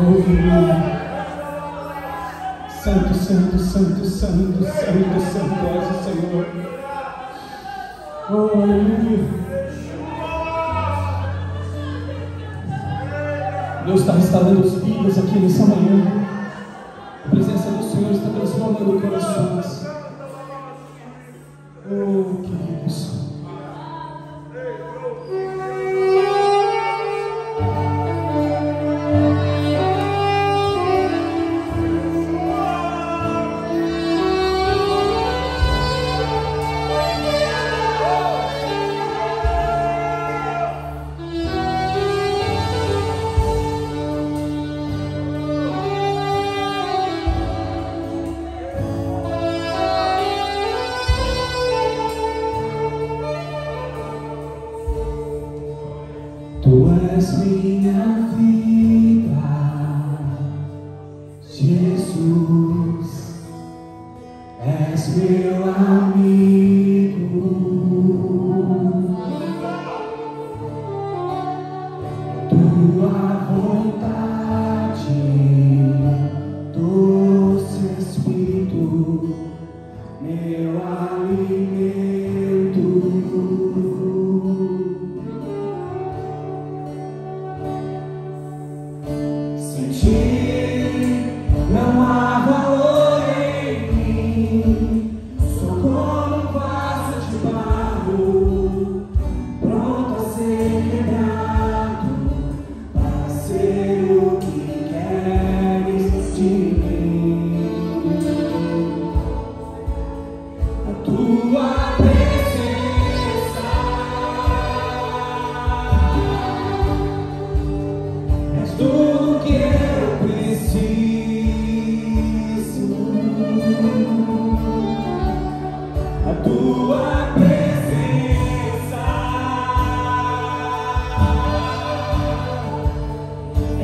Ouve-me. Santo, santo, santo, santo, santo, santo és Senhor. Oh. Deus está restaurando os filhos aqui nessa manhã. A presença do Senhor está transformando corações. Oh, querido. as we Jesus.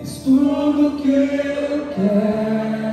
És tudo que eu quero.